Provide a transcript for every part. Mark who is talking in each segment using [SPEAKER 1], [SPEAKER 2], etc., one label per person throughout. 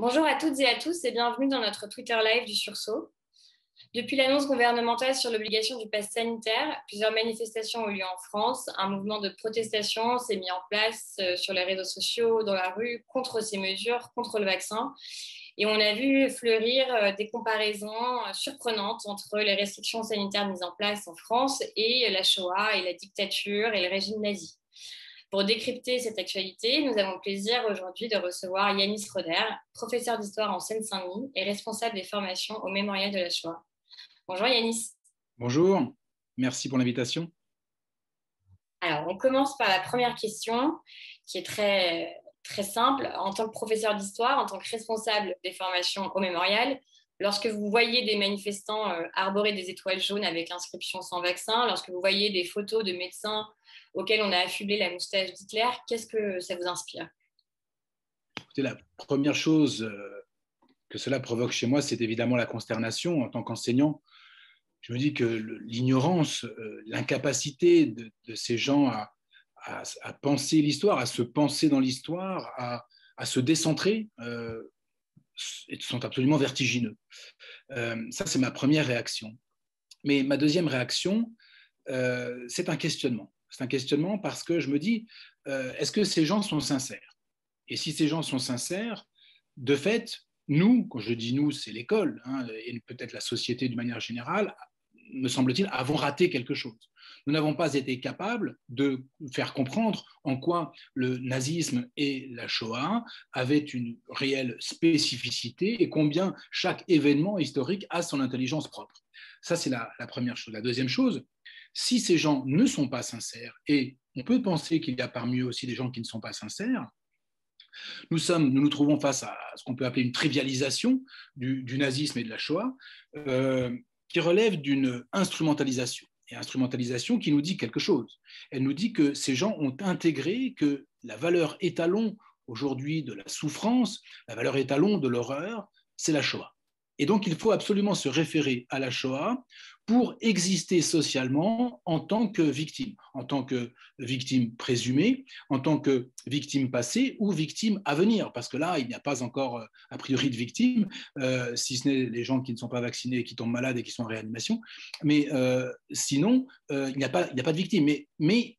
[SPEAKER 1] Bonjour à toutes et à tous et bienvenue dans notre Twitter Live du Sursaut. Depuis l'annonce gouvernementale sur l'obligation du pass sanitaire, plusieurs manifestations ont eu lieu en France. Un mouvement de protestation s'est mis en place euh, sur les réseaux sociaux, dans la rue, contre ces mesures, contre le vaccin. Et on a vu fleurir euh, des comparaisons euh, surprenantes entre les restrictions sanitaires mises en place en France et la Shoah et la dictature et le régime nazi. Pour décrypter cette actualité, nous avons le plaisir aujourd'hui de recevoir Yanis Roder, professeur d'histoire en Seine-Saint-Denis et responsable des formations au Mémorial de la Shoah. Bonjour Yanis.
[SPEAKER 2] Bonjour, merci pour l'invitation.
[SPEAKER 1] Alors, on commence par la première question qui est très, très simple. En tant que professeur d'histoire, en tant que responsable des formations au Mémorial, lorsque vous voyez des manifestants euh, arborer des étoiles jaunes avec inscription sans vaccin, lorsque vous voyez des photos de médecins auquel on a affublé la moustache d'Hitler. Qu'est-ce que ça vous inspire?
[SPEAKER 2] La première chose euh, que cela provoque chez moi, c'est évidemment la consternation en tant qu'enseignant. Je me dis que l'ignorance, euh, l'incapacité de, ces gens à, penser l'histoire, à se penser dans l'histoire, à, se décentrer, euh, sont absolument vertigineux. ça, c'est ma première réaction. Mais ma deuxième réaction, c'est un questionnement. C'est un questionnement parce que je me dis, euh, est-ce que ces gens sont sincères? Et si ces gens sont sincères, de fait, nous, quand je dis nous, c'est l'école, hein, et peut-être la société d'une manière générale, me semble-t-il, avons raté quelque chose. Nous n'avons pas été capables de faire comprendre en quoi le nazisme et la Shoah avaient une réelle spécificité et combien chaque événement historique a son intelligence propre. Ça, c'est la, la première chose. La deuxième chose, si ces gens ne sont pas sincères, et on peut penser qu'il y a parmi eux aussi des gens qui ne sont pas sincères, nous, nous trouvons face à ce qu'on peut appeler une trivialisation du, nazisme et de la Shoah, euh, qui relève d'une instrumentalisation. Et instrumentalisation qui nous dit quelque chose. Elle nous dit que ces gens ont intégré que la valeur étalon aujourd'hui de la souffrance, la valeur étalon de l'horreur, c'est la Shoah. Et donc, il faut absolument se référer à la Shoah pour exister socialement en tant que victime, en tant que victime présumée, en tant que victime passée ou victime à venir, parce que là, il n'y a pas encore euh, a priori de victime, euh, si ce n'est les gens qui ne sont pas vaccinés, qui tombent malades et qui sont en réanimation, mais euh, sinon, il n'y a, a pas de victime. Mais,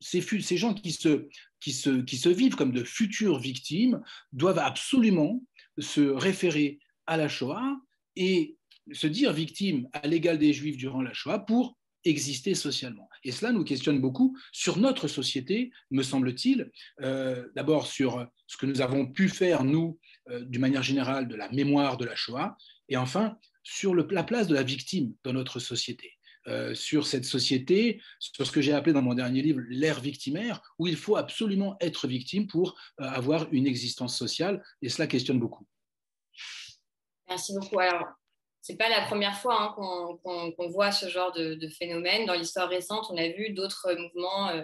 [SPEAKER 2] ces, gens qui, se, qui se vivent comme de futures victimes doivent absolument se référer à la Shoah et se dire victime à l'égal des Juifs durant la Shoah pour exister socialement. Et cela nous questionne beaucoup sur notre société, me semble-t-il, euh, d'abord sur ce que nous avons pu faire, nous, euh, d'une manière générale, de la mémoire de la Shoah, et enfin sur la place de la victime dans notre société. Euh, sur cette société, sur ce que j'ai appelé dans mon dernier livre l'ère victimaire, où il faut absolument être victime pour avoir une existence sociale, et cela questionne beaucoup.
[SPEAKER 1] Merci beaucoup. Alors, c'est pas la première fois hein, qu'on voit ce genre de, phénomène. Dans l'histoire récente, on a vu d'autres mouvements euh,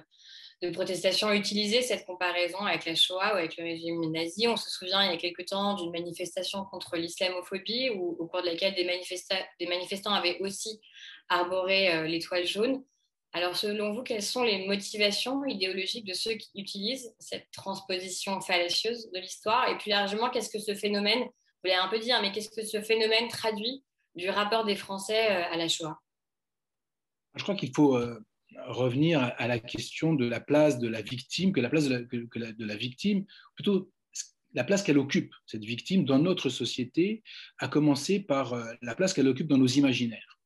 [SPEAKER 1] de protestation utiliser cette comparaison avec la Shoah ou avec le régime nazi. On se souvient il y a quelque temps d'une manifestation contre l'islamophobie au cours de laquelle des, manifestants avaient aussi arboré euh, l'étoile jaune. Alors, selon vous, quelles sont les motivations idéologiques de ceux qui utilisent cette transposition fallacieuse de l'histoire? Et plus largement, qu'est-ce que ce phénomène, vous l'avez un peu dit, hein, mais qu'est-ce que ce phénomène traduit du rapport des Français euh, à la Shoah
[SPEAKER 2] Je crois qu'il faut euh, revenir à la question de la place de la victime, que la place de la, victime, plutôt la place qu'elle occupe, cette victime, dans notre société, a commencé par euh, la place qu'elle occupe dans nos imaginaires.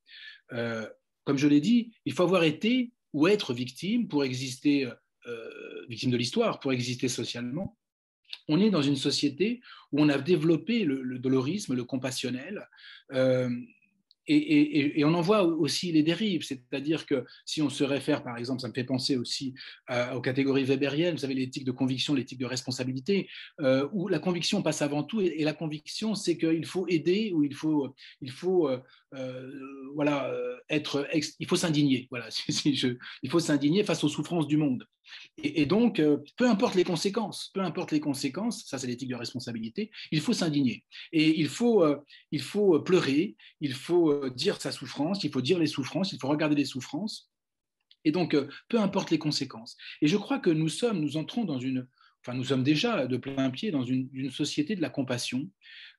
[SPEAKER 2] comme je l'ai dit, il faut avoir été ou être victime pour exister, victime de l'histoire, pour exister socialement on est dans une société où on a développé le, dolorisme, le compassionnel, euh, et, on en voit aussi les dérives, c'est-à-dire que si on se réfère, par exemple, ça me fait penser aussi aux catégories weberiennes, vous savez, l'éthique de conviction, l'éthique de responsabilité, euh, où la conviction passe avant tout, et, la conviction, c'est qu'il faut aider, ou il faut, il faut euh, euh, voilà, être, il faut s'indigner, voilà, il faut s'indigner face aux souffrances du monde. Et, donc, peu importe les conséquences, peu importe les conséquences, ça c'est l'éthique de responsabilité, il faut s'indigner, et il faut, il faut pleurer, il faut euh, dire sa souffrance, il faut dire les souffrances, il faut regarder les souffrances. Et donc, euh, peu importe les conséquences. Et je crois que nous sommes, nous entrons dans une, enfin nous sommes déjà de plein pied dans une, société de la compassion,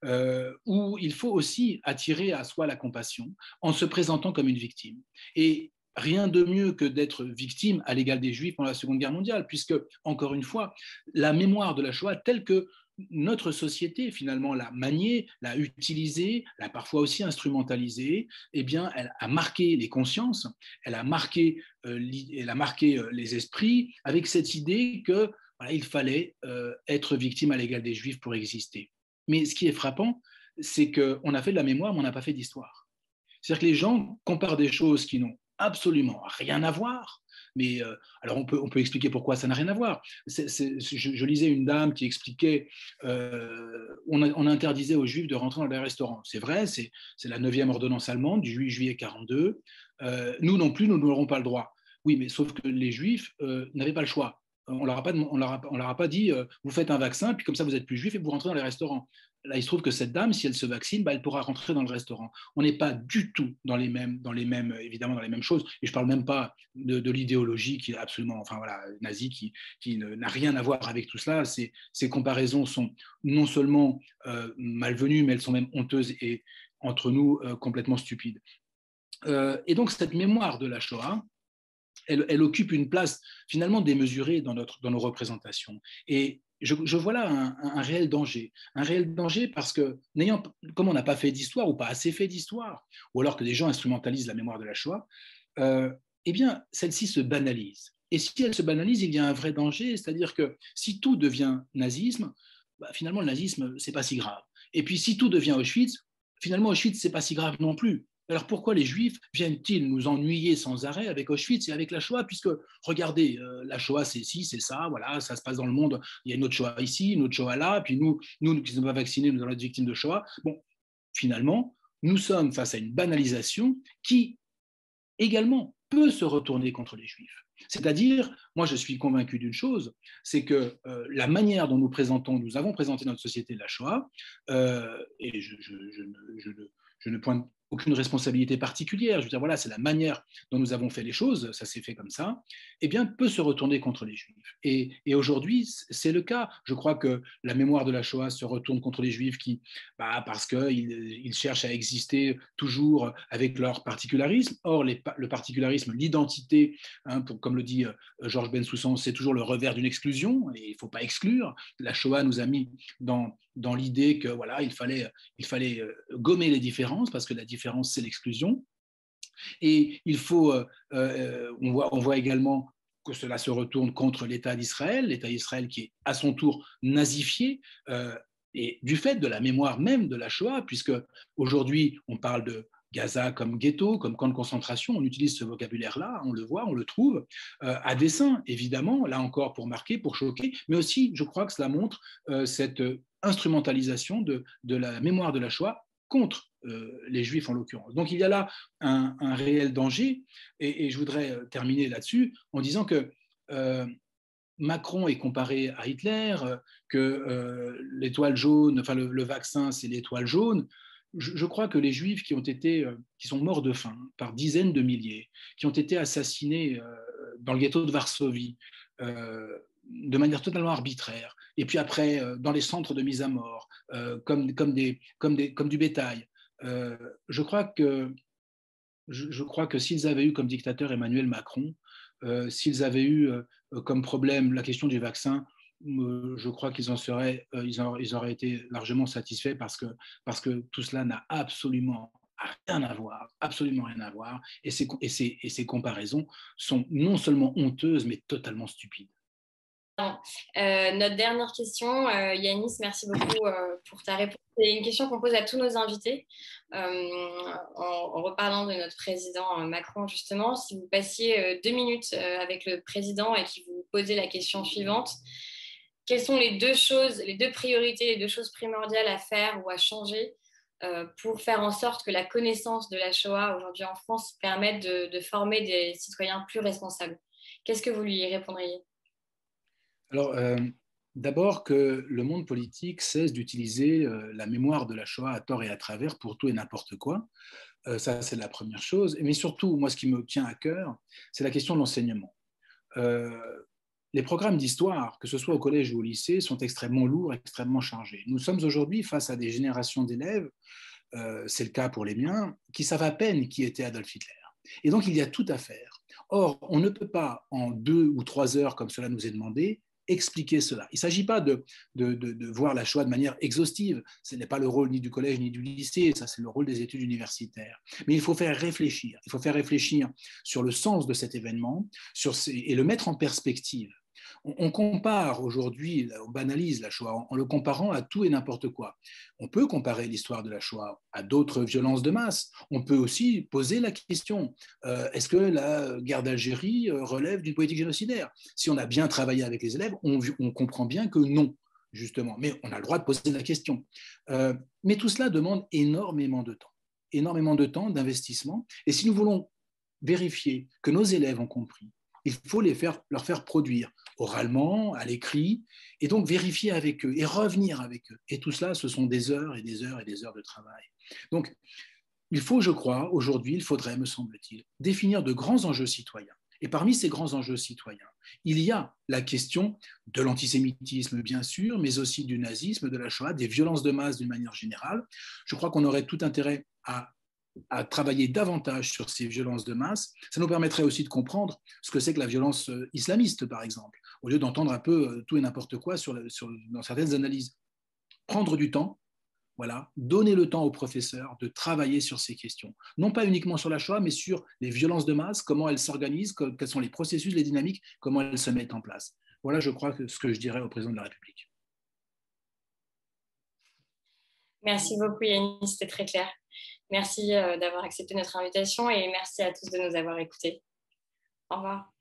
[SPEAKER 2] euh, où il faut aussi attirer à soi la compassion en se présentant comme une victime. Et rien de mieux que d'être victime à l'égal des Juifs pendant la Seconde Guerre mondiale, puisque, encore une fois, la mémoire de la Shoah telle que notre société, finalement, l'a maniée, l'a utilisée, l'a parfois aussi instrumentalisée, eh bien, elle a marqué les consciences, elle a marqué, euh, elle a marqué euh, les esprits avec cette idée que il fallait euh, être victime à l'égal des Juifs pour exister. Mais ce qui est frappant, c'est qu'on a fait de la mémoire, mais on n'a pas fait d'histoire. C'est-à-dire que les gens comparent des choses qui n'ont absolument rien à voir. Mais euh, alors on peut, expliquer pourquoi ça n'a rien à voir. je, lisais une dame qui expliquait euh, on, interdisait aux juifs de rentrer dans les restaurants. C'est vrai, c'est la 9e ordonnance allemande du 8 juillet 42. nous non plus, nous n'aurons pas le droit. Oui, mais sauf que les juifs n'avaient pas le choix on leur pas, on leur a, on pas dit euh, vous faites un vaccin, puis comme ça vous êtes plus juif et vous rentrez dans les restaurants. Là, il se trouve que cette dame, si elle se vaccine, bah, elle pourra rentrer dans le restaurant. On n'est pas du tout dans les mêmes, dans les mêmes, évidemment dans les mêmes choses. Et je parle même pas de, l'idéologie qui est absolument, enfin voilà, nazie, qui, qui n'a rien à voir avec tout cela. Ces, comparaisons sont non seulement euh, malvenues, mais elles sont même honteuses et entre nous euh, complètement stupides. et donc cette mémoire de la Shoah, elle, occupe une place finalement démesurée dans, notre, dans nos représentations. Et je, vois là un, réel danger. Un réel danger parce que, n'ayant, comme on n'a pas fait d'histoire ou pas assez fait d'histoire, ou alors que des gens instrumentalisent la mémoire de la Shoah, euh, eh bien, celle-ci se banalise. Et si elle se banalise, il y a un vrai danger, c'est-à-dire que si tout devient nazisme, bah, finalement, le nazisme, c'est pas si grave. Et puis, si tout devient Auschwitz, finalement, Auschwitz, c'est pas si grave non plus. Alors pourquoi les Juifs viennent-ils nous ennuyer sans arrêt avec Auschwitz et avec la Shoah Puisque, regardez, euh, la Shoah, c'est ci, c'est ça, voilà, ça se passe dans le monde, il y a une autre Shoah ici, une autre Shoah là, puis nous, nous qui ne sommes pas vaccinés, nous allons être victimes de Shoah. Bon, finalement, nous sommes face à une banalisation qui, également, peut se retourner contre les Juifs. C'est-à-dire, moi je suis convaincu d'une chose, c'est que euh, la manière dont nous présentons, nous avons présenté notre société de la Shoah, euh, et je, je, je, ne pointe aucune responsabilité particulière, je veux dire, voilà, c'est la manière dont nous avons fait les choses, ça s'est fait comme ça, eh bien, peut se retourner contre les Juifs. Et, aujourd'hui, c'est le cas. Je crois que la mémoire de la Shoah se retourne contre les Juifs qui, bah, parce qu'ils ils cherchent à exister toujours avec leur particularisme. Or, le particularisme, l'identité, hein, comme le dit euh, Georges Bensoussan, c'est toujours le revers d'une exclusion, et il ne faut pas exclure. La Shoah nous a mis dans, dans l'idée que voilà, il fallait, il fallait euh, gommer les différences, parce que la différence c'est l'exclusion. Et il faut, euh, euh, on, voit, également que cela se retourne contre l'État d'Israël, l'État d'Israël qui est à son tour nazifié, euh, et du fait de la mémoire même de la Shoah, puisque aujourd'hui on parle de Gaza comme ghetto, comme camp de concentration, on utilise ce vocabulaire-là, on le voit, on le trouve, à dessein, évidemment, là encore pour marquer, pour choquer, mais aussi je crois que cela montre cette instrumentalisation de, de la mémoire de la Shoah contre les juifs en l'occurrence. Donc il y a là un, réel danger, et, je voudrais euh, terminer là-dessus en disant que euh, Macron est comparé à Hitler, que l'étoile jaune, enfin le, vaccin c'est l'étoile jaune. Je, crois que les juifs qui ont été, qui sont morts de faim par dizaines de milliers, qui ont été assassinés dans le ghetto de Varsovie, de manière totalement arbitraire, et puis après dans les centres de mise à mort, comme, comme, des, comme, des, comme du bétail, euh, je crois que, s'ils avaient eu comme dictateur Emmanuel Macron, euh, s'ils avaient eu euh, comme problème la question du vaccin, je crois qu'ils en seraient, auraient été largement satisfaits parce que, tout cela n'a absolument rien à voir, absolument rien à voir, et ces comparaisons sont non seulement honteuses, mais totalement stupides.
[SPEAKER 1] Notre dernière question, Yanis, merci beaucoup pour ta réponse. C'est une question qu'on pose à tous nos invités euh, en, reparlant de notre président euh, Macron, justement. Si vous passiez euh, deux minutes avec le président et qu'il vous posait la question suivante, quelles sont les deux choses, les deux priorités, les deux choses primordiales à faire ou à changer pour faire en sorte que la connaissance de la Shoah aujourd'hui en France permette de, de former des citoyens plus responsables? Qu'est-ce que vous lui répondriez?
[SPEAKER 2] Alors, D'abord que le monde politique cesse d'utiliser euh, la mémoire de la Shoah à tort et à travers pour tout et n'importe quoi. Euh, ça, c'est la première chose. Mais surtout, moi, ce qui me tient à cœur, c'est la question de l'enseignement. Euh, les programmes d'histoire, que ce soit au collège ou au lycée, sont extrêmement lourds, extrêmement chargés. Nous sommes aujourd'hui face à des générations d'élèves, euh, c'est le cas pour les miens, qui savent à peine qui était Adolf Hitler. Et donc, il y a tout à faire. Or, on ne peut pas, en deux ou trois heures, comme cela nous est demandé, expliquer cela. Il ne s'agit pas de, de, voir la Shoah de manière exhaustive. Ce n'est pas le rôle ni du collège ni du lycée, ça c'est le rôle des études universitaires. Mais il faut faire réfléchir. Il faut faire réfléchir sur le sens de cet événement sur et le mettre en perspective on, compare aujourd'hui, on banalise la Shoah en, le comparant à tout et n'importe quoi. On peut comparer l'histoire de la Shoah à d'autres violences de masse. On peut aussi poser la question euh, est-ce que la guerre d'Algérie euh, relève d'une politique génocidaire? Si on a bien travaillé avec les élèves, on, comprend bien que non justement. Mais on a le droit de poser la question. Euh, mais tout cela demande énormément de temps, énormément de temps, d'investissement. Et si nous voulons vérifier que nos élèves ont compris, il faut les faire, leur faire produire oralement, à l'écrit, et donc vérifier avec eux et revenir avec eux. Et tout cela, ce sont des heures et des heures et des heures de travail. Donc, il faut, je crois, aujourd'hui, il faudrait, me semble-t-il, définir de grands enjeux citoyens. Et parmi ces grands enjeux citoyens, il y a la question de l'antisémitisme, bien sûr, mais aussi du nazisme, de la Shoah, des violences de masse d'une manière générale. Je crois qu'on aurait tout intérêt à travailler davantage sur ces violences de masse, ça nous permettrait aussi de comprendre ce que c'est que la violence euh, islamiste, par exemple, au lieu d'entendre un peu euh, tout et n'importe quoi sur, dans certaines analyses. Prendre du temps, voilà, donner le temps aux professeurs de travailler sur ces questions, non pas uniquement sur la Shoah, mais sur les violences de masse, comment elles s'organisent, quels sont les processus, les dynamiques, comment elles se mettent en place. Voilà, je crois, que ce que je dirais au président de la République.
[SPEAKER 1] Merci beaucoup Yannis, c'était très clair. Merci euh, d'avoir accepté notre invitation et merci à tous de nous avoir écoutés. Au revoir.